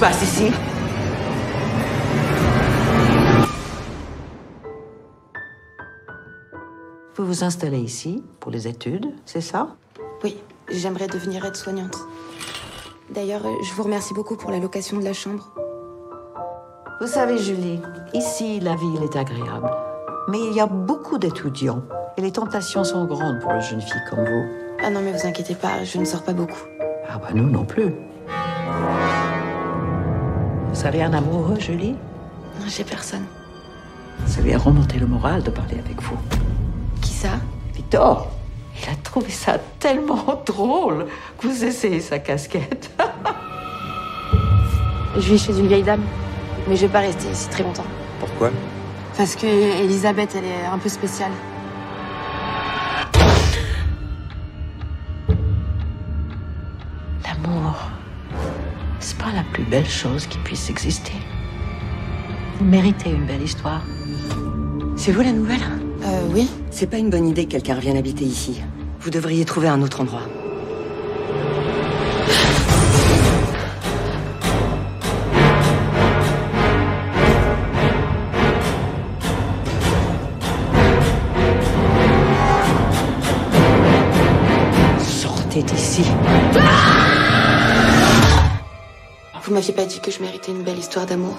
passe ici Vous vous installez ici pour les études, c'est ça? Oui, j'aimerais devenir aide-soignante. D'ailleurs, je vous remercie beaucoup pour la location de la chambre. Vous savez, Julie, ici, la ville est agréable. Mais il y a beaucoup d'étudiants. Et les tentations sont grandes pour une jeune fille comme vous. Ah non, mais vous inquiétez pas, je ne sors pas beaucoup. Ah bah nous non plus. Vous avez un amoureux, Julie? Non, j'ai personne. Ça lui a remonté le moral de parler avec vous. Qui ça? Victor, il a trouvé ça tellement drôle que vous essayez sa casquette. Je vis chez une vieille dame. Mais je vais pas rester ici très longtemps. Pourquoi? Parce que Elisabeth, elle est un peu spéciale. L'amour, c'est pas la plus belle chose qui puisse exister. Vous méritez une belle histoire. C'est vous la nouvelle? Euh, oui. C'est pas une bonne idée que quelqu'un revienne habiter ici. Vous devriez trouver un autre endroit. Sortez d'ici. Vous m'aviez pas dit que je méritais une belle histoire d'amour.